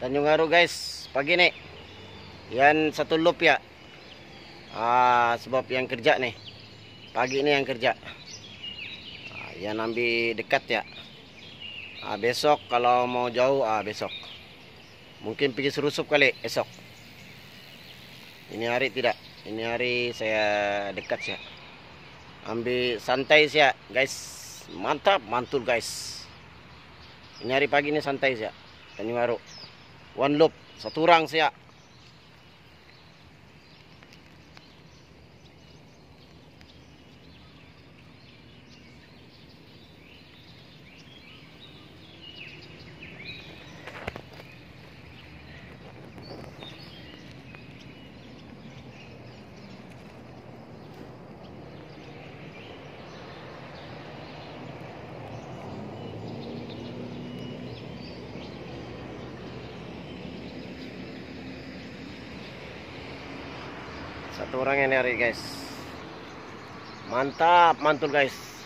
Tanjung Aru guys, pagi nih. Yan satu loop ya. Ah, sebab yang kerja nih. Pagi ini yang kerja. Ah, yan ambil dekat ya. Ah, besok kalau mau jauh, ah besok. Mungkin pergi serusup kali esok. Ini hari tidak. Ini hari saya dekat ya. Ambil santai sih ya, guys. Mantap, mantul guys. Ini hari pagi ini santai sih ya. Tanjung Aru. One loop, satu orang sih Satu orang yang nyari guys. Mantap, mantul guys.